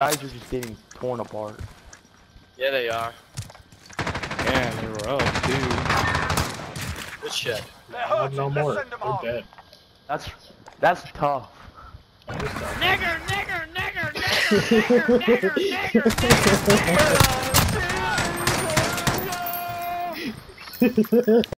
guys are just getting torn apart. Yeah, they are. Yeah, they were up too. Good shit. They're no more. They're on. dead. That's that's tough. That is tough. Nigger, nigger, nigger, nigger, nigger, nigger, nigger, nigger.